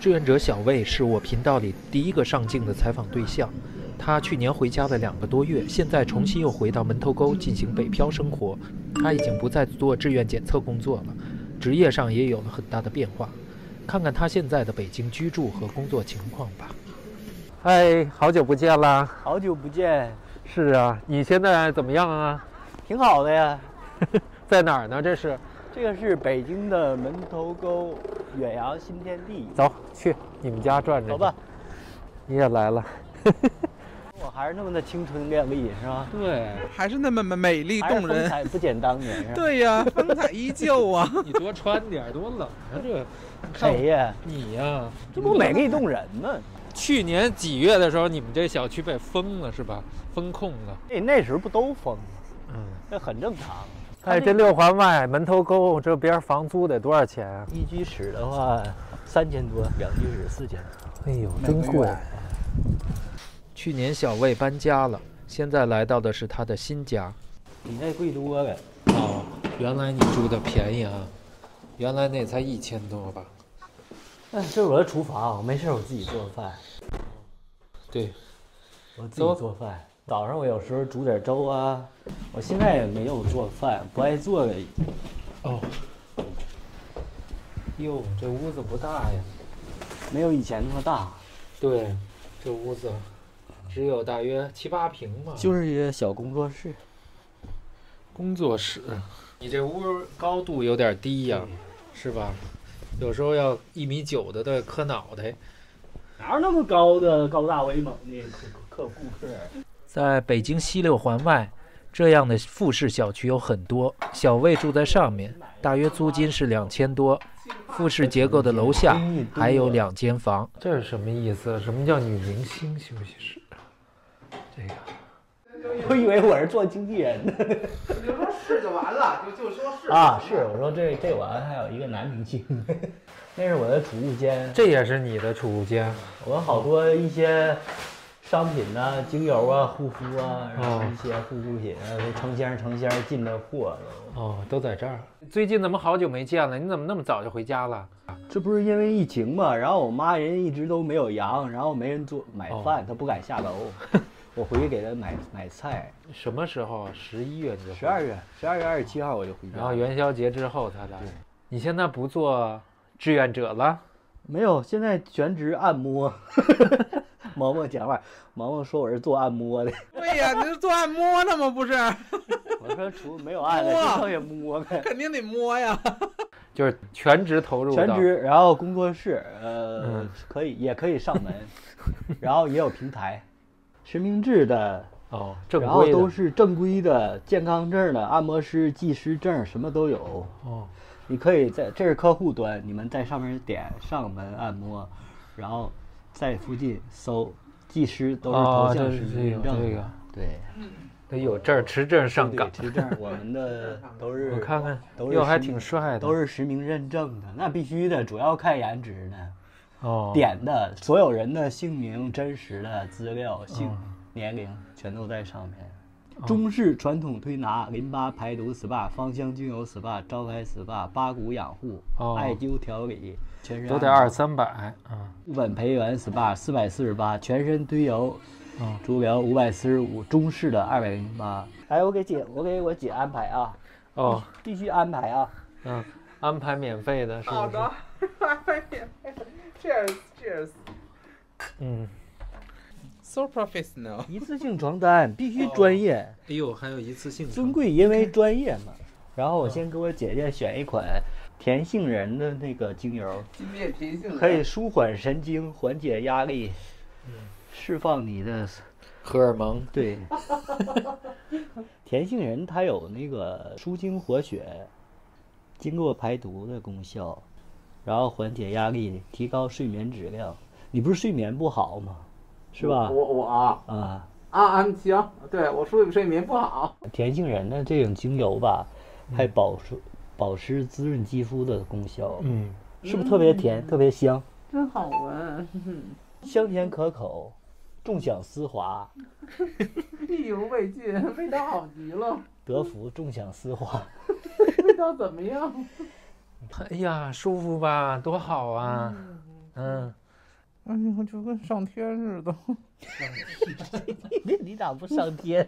志愿者小魏是我频道里第一个上镜的采访对象。他去年回家了两个多月，现在重新又回到门头沟进行北漂生活。他已经不再做志愿检测工作了，职业上也有了很大的变化。看看他现在的北京居住和工作情况吧。嗨，好久不见啦！好久不见，是啊，你现在怎么样啊？挺好的呀。在哪儿呢？这是？这个是北京的门头沟远洋新天地。走去你们家转转。走吧。你也来了。我还是那么的青春靓丽，是吧？对，还是那么美美丽动人，风采不减当年，是吧？对呀，风采依旧啊！你多穿点，多冷啊！这谁呀？你呀，这不美丽动人吗？去年几月的时候，你们这小区被封了是吧？封控了。那，那时候不都封吗？嗯，那很正常。哎，这六环外门头沟这边房租得多少钱啊？一居室的话，三千多；两居室四千。哎呦，真贵！去年小魏搬家了，现在来到的是他的新家。比那贵多了。哦，原来你住的便宜啊！原来那才一千多吧？哎，这是我的厨房，没事我自己做饭。对，我自己做饭。早上我有时候煮点粥啊。我现在也没有做饭，不爱做了。哦。哟，这屋子不大呀，没有以前那么大。对，这屋子只有大约七八平吧。就是一个小工作室。工作室，你这屋高度有点低呀，是吧？有时候要一米九的得磕脑袋。哪有那么高的高大威猛的客客顾客？在北京西六环外，这样的复式小区有很多。小魏住在上面，大约租金是两千多。复式结构的楼下还有两间房。这是什么意思？什么叫女明星休息室？这个。我以为我是做经纪人的。你就说是就完了，就就说是啊，是我说这这完还有一个男明星，那是我的储物间，这也是你的储物间。我好多一些商品呐，精油啊、护肤啊，然后一些护肤品啊，都成箱成箱进的货哦，都在这儿。最近怎么好久没见了？你怎么那么早就回家了？这不是因为疫情嘛？然后我妈人一直都没有阳，然后没人做买饭，她不敢下楼。我回去给她买买菜，什么时候？十一月就十二月，十二月二十七号我就回家。然后元宵节之后他来。你现在不做志愿者了？没有，现在全职按摩。毛毛讲话，毛毛说我是做按摩的。对呀，你是做按摩的吗？不是。我说除没有按的，就剩下摸呗。肯定得摸呀。就是全职投入。全职，然后工作室，呃，可以也可以上门，然后也有平台。实名制的哦，然后都是正规的健康证的按摩师、技师证，什么都有哦。你可以在这是客户端，你们在上面点上门按摩，然后在附近搜技师都是头像实名证这个对，得有证持证上岗。持证，我们的都是我看看，都是还挺帅的，都是实名认证的，那必须的，主要看颜值呢。哦，点的所有人的姓名、真实的资料、姓、年龄全都在上面。中式传统推拿、淋巴排毒 SPA、芳香精油 SPA、招牌 SPA、八股养护、艾灸调理，全身都得二三百啊。部本培元 SPA 四百四十八，全身推油、足疗五百四十五，中式的二百零八。哎，我给姐，我给我姐安排啊。哦，必须安排啊。嗯，安排免费的是好的，安排免费的。Cheers，Cheers。嗯，So professional。一次性床单必须专业。哎呦，还有一次性。尊贵因为专业嘛。然后我先给我姐姐选一款甜杏仁的那个精油，可以舒缓神经，缓解压力，释放你的荷尔蒙。对。甜杏仁它有那个舒筋活血、经络排毒的功效。然后缓解压力，提高睡眠质量。你不是睡眠不好吗？是吧？我我啊啊啊！行，对我睡睡眠不好。甜杏仁的这种精油吧，还保湿、保湿、滋润肌肤的功效。嗯，是不是特别甜，特别香？真好闻，香甜可口，重享丝滑。意犹未尽，味道好极了。德芙重享丝滑。味道怎么样？哎呀，舒服吧，多好啊！嗯，哎呀，就跟上天似的。你 你咋不上天？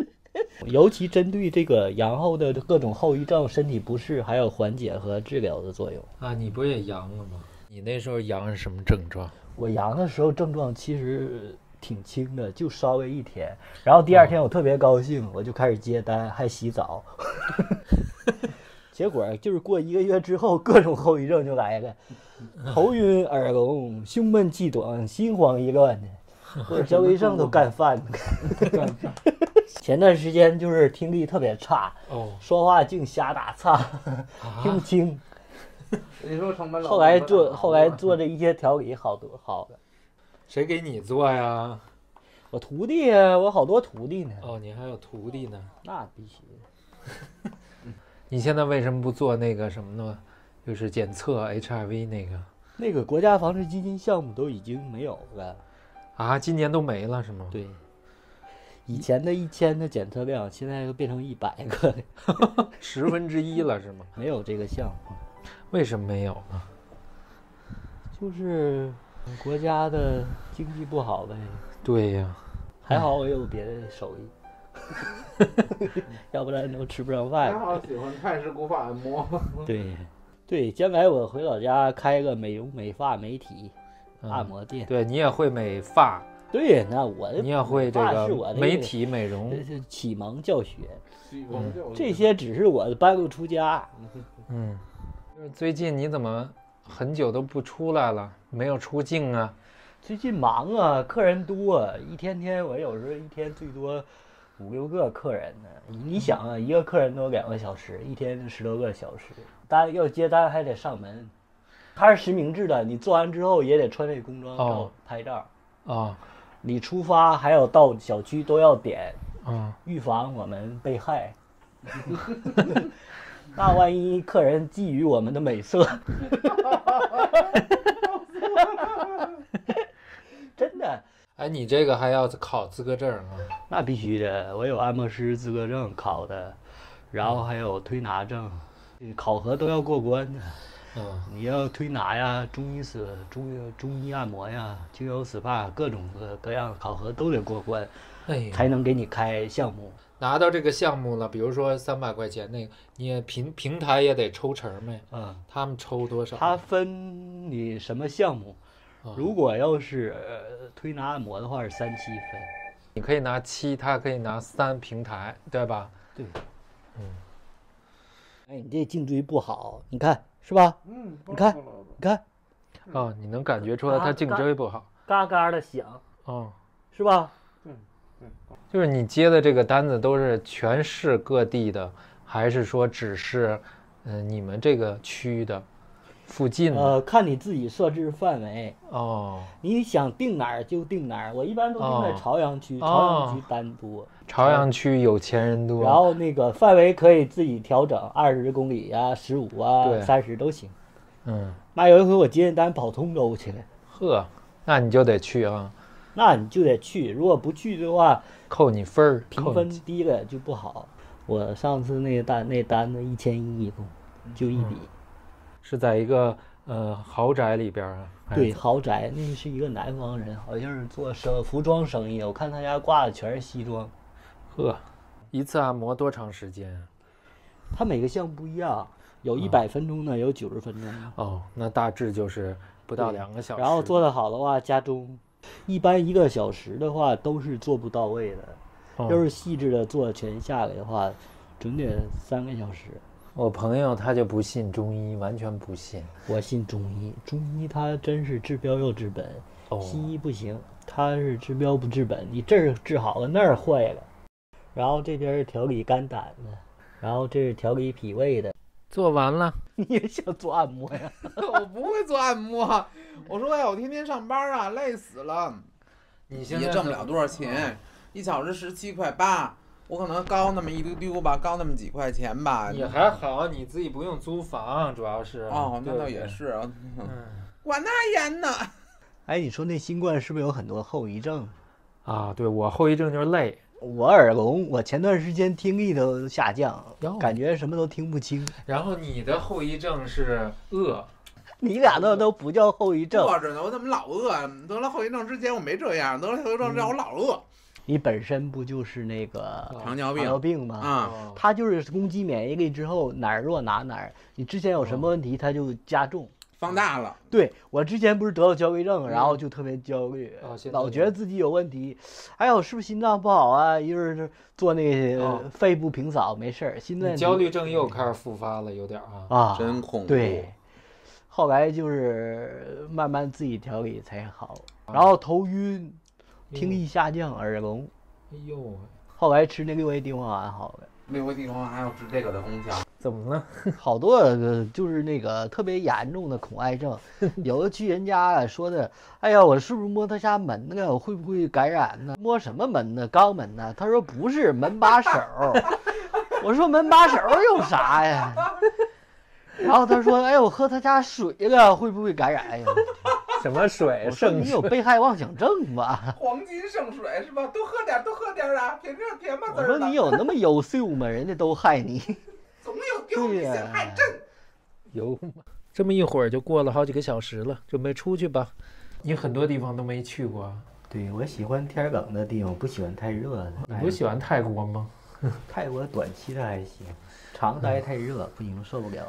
尤其针对这个阳后的各种后遗症、身体不适，还有缓解和治疗的作用啊！你不也阳了吗？你那时候阳是什么症状？我阳的时候症状其实挺轻的，就稍微一天，然后第二天我特别高兴，我就开始接单，还洗澡。结果就是过一个月之后，各种后遗症就来了，头晕、耳聋、胸闷气短、心慌意乱的。我小医生都干饭。前段时间就是听力特别差，哦，说话净瞎打岔，听不清。你说成本后来做后来做这一些调理好多好的。谁给你做呀？我徒弟呀，我好多徒弟呢。哦，你还有徒弟呢？那必须。你现在为什么不做那个什么呢？就是检测 HIV 那个。那个国家防治基金项目都已经没有了。啊，今年都没了是吗？对，以前的一千的检测量，现在又变成一百个，十分之一了是吗？没有这个项目，为什么没有呢？就是国家的经济不好呗。对呀，还好我有别的手艺，要不然都吃不上饭。还好喜欢泰式古法按摩。对，对，将来我回老家开个美容美发美体。按摩店，对你也会美发，对，那我你也会这个美体美容，启蒙教学，这些只是我的半路出家。嗯，最近你怎么很久都不出来了？没有出镜啊？最近忙啊，客人多，一天天我有时候一天最多五六个客人呢。你想啊，一个客人都两个小时，一天十多个小时，单要接单还得上门。它是实名制的，你做完之后也得穿这工装照拍照。啊，你出发还有到小区都要点，啊，预防我们被害。那万一客人觊觎我们的美色，真的。哎，你这个还要考资格证啊？那必须的，我有按摩师资格证考的，然后还有推拿证，考核都要过关的。嗯，你要推拿呀，中医师、中医中医按摩呀，精油 SPA，各种各各样考核都得过关，哎，才能给你开项目。拿到这个项目了，比如说三百块钱那个，你平平台也得抽成呗。嗯，他们抽多少？他分你什么项目？如果要是推拿按摩的话是三七分，你可以拿七，他可以拿三平台，对吧？对，嗯。哎，你这颈椎不好，你看。是吧？嗯，你看，你看，啊，你能感觉出来他颈椎不好，嘎嘎的响，哦，是吧？嗯嗯，就是你接的这个单子都是全市各地的，还是说只是，嗯，你们这个区的？附近呃，看你自己设置范围哦。你想定哪儿就定哪儿，我一般都定在朝阳区，朝阳区单多。朝阳区有钱人多。然后那个范围可以自己调整，二十公里呀、十五啊、三十都行。嗯。妈，有一回我接单跑通州去了。呵，那你就得去啊。那你就得去，如果不去的话，扣你分儿，评分低了就不好。我上次那个单，那单子一千一一共，就一笔。是在一个呃豪宅里边啊？对，豪宅，那是一个南方人，好像是做生服装生意。我看他家挂的全是西装。呵，一次按摩多长时间？它每个项目不一样，有一百分钟的，有九十分钟的。哦，那大致就是不到两个小时。然后做的好的话，加钟。一般一个小时的话都是做不到位的，要是细致的做全下来的话，准得三个小时。我朋友他就不信中医，完全不信。我信中医，中医他真是治标又治本。西医不行，他是治标不治本。你这儿治好了，那儿坏了。然后这边是调理肝胆的，然后这是调理脾胃的。做完了，你也想做按摩呀？我不会做按摩。我说呀，我天天上班啊，累死了。你现在也挣不了多少钱，一小时十七块八。我可能高那么一丢丢吧，高那么几块钱吧。也还好，你自己不用租房，主要是。哦，那倒也是。嗯。管那严呢。哎，你说那新冠是不是有很多后遗症？啊，对我后遗症就是累，我耳聋，我前段时间听力都下降，感觉什么都听不清。然后你的后遗症是饿，你俩那都不叫后遗症。饿着呢，我怎么老饿？得了后遗症之前我没这样，得了后遗症让我老饿。你本身不就是那个糖尿病？糖尿病吗？啊，它就是攻击免疫力之后哪儿弱哪哪儿。你之前有什么问题，它就加重。放大了，对我之前不是得了焦虑症，然后就特别焦虑，老觉得自己有问题。哎呦，是不是心脏不好啊？一会儿做那肺部平扫，没事儿。现在焦虑症又开始复发了，有点啊啊，真恐怖。对，后来就是慢慢自己调理才好。然后头晕，听力下降，耳聋。哎呦，后来吃那六味地黄丸好了。六味地黄丸还要治这个的功效。怎么了？好多就是那个特别严重的恐癌症，有的去人家啊说的，哎呀，我是不是摸他家门呢？我会不会感染呢？摸什么门呢？肛门呢？他说不是，门把手。我说门把手有啥呀？然后他说，哎，我喝他家水了，会不会感染呀？什么水？圣你有被害妄想症吧？黄金圣水是吧？多喝点，多喝点啊！甜甜甜吧滋我说你有那么优秀吗？人家都害你。总有丢你陷害症，有这么一会儿就过了好几个小时了，准备出去吧。你很多地方都没去过，对我喜欢天冷的地方，不喜欢太热的。你不喜欢泰国吗？泰国短期的还行，长待太热不行，受不了。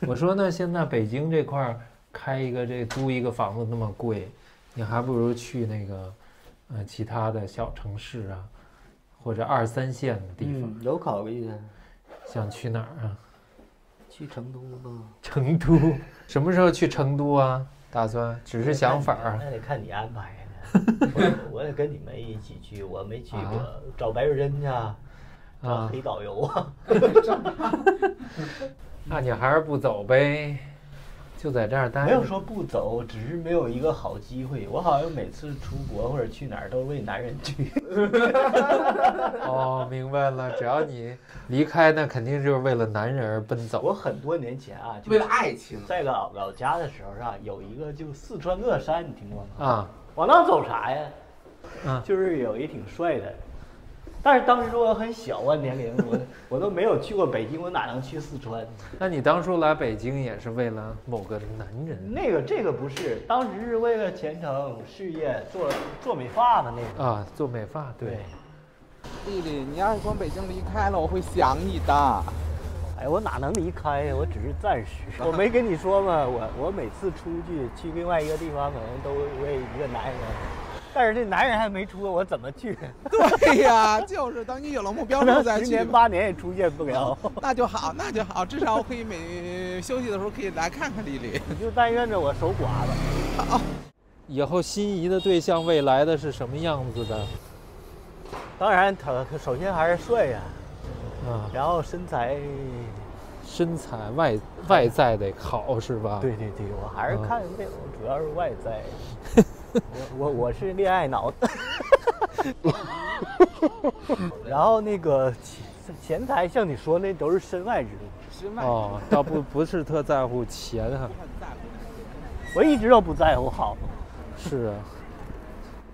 我说呢，现在北京这块儿开一个这租一个房子那么贵，你还不如去那个呃其他的小城市啊，或者二三线的地方。有考虑的。想去哪儿啊？去成都吗。成都什么时候去成都啊？打算只是想法儿。那得看你安排呢。我也跟你们一起去，我没去过，找白瑞珍去，找黑导游啊。那你还是不走呗。就在这儿待，没有说不走，只是没有一个好机会。我好像每次出国或者去哪儿都是为男人去。哦，明白了，只要你离开，那肯定就是为了男人而奔走。我很多年前啊，为了爱情，在老老家的时候是吧，有一个就四川乐山，你听过吗？啊，往那走啥呀？嗯，就是有一挺帅的。但是当时我很小啊，年龄我 我都没有去过北京，我哪能去四川？那你当初来北京也是为了某个男人？那个这个不是，当时是为了前程事业，做做美发的那个啊，做美发对。丽丽，你要是从北京离开了，我会想你的。哎，我哪能离开呀？我只是暂时。我没跟你说吗？我我每次出去去另外一个地方，可能都为一个男人。但是这男人还没出，我怎么去？对呀，就是等你有了目标之后再去。十年八年也出现不了。那就好，那就好，至少我可以每休息的时候可以来看看丽丽。你就但愿着我守寡吧。好，以后心仪的对象未来的是什么样子的？当然，他首先还是帅呀，啊，然后身材，身材外外在得好是吧？对对对，我还是看那种，主要是外在。我我我是恋爱脑，然后那个钱钱财像你说那都是身外之物，身外哦，倒不不是特在乎钱哈，我一直都不在乎，好，是啊，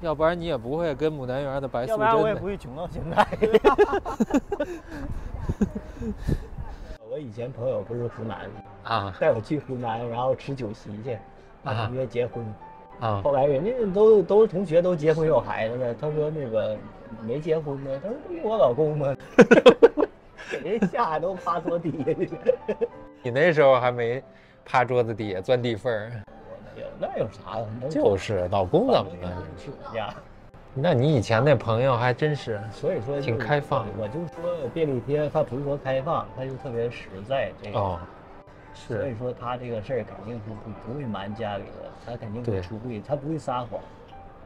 要不然你也不会跟牡丹园的白素贞，要不然我也不会穷到现在。我以前朋友不是湖南的啊，带我去湖南，然后吃酒席去，啊，约结婚。啊！后来人家都都是同学，都结婚有孩子了。他说那个没结婚呢，他说我老公嘛，人下都趴桌底下去。你那时候还没趴桌子底下钻地缝儿？没有，那有啥？就是老公怎么了？是呀。那你以前那朋友还真是，所以说挺开放。我就说便利贴，他不是说开放，他就特别实在。这个。哦。是。所以说他这个事儿肯定是不不会瞒家里的。他肯定会出柜，他不会撒谎，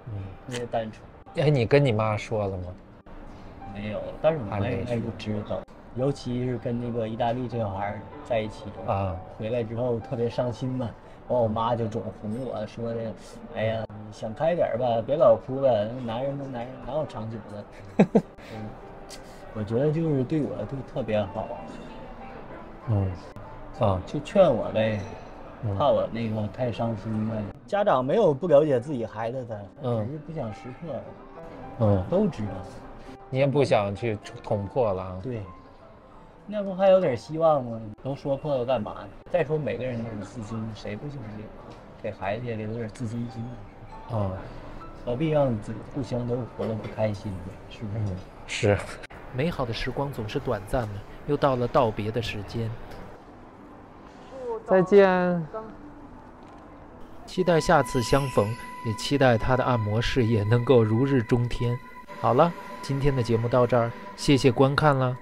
嗯，特别单纯。哎，你跟你妈说了吗？没有，但是我妈应该就知道。尤其是跟那个意大利这小孩在一起啊，回来之后特别伤心嘛。完，我妈就总哄我说的：“哎呀，想开点吧，别老哭了。男人跟男人哪有长久的？” 嗯，我觉得就是对我对特别好。嗯，啊，就劝我呗。怕我那个太伤心呗。家长没有不了解自己孩子的，只是不想识破。嗯，都知道。你也不想去捅破了。对，那不还有点希望吗？都说破了干嘛呢？再说每个人都有自尊，谁不想给孩子也留点自尊心啊？哦，何必让自互相都活得不开心呢？是不是？是。美好的时光总是短暂的，又到了道别的时间。再见。期待下次相逢，也期待他的按摩事业能够如日中天。好了，今天的节目到这儿，谢谢观看了。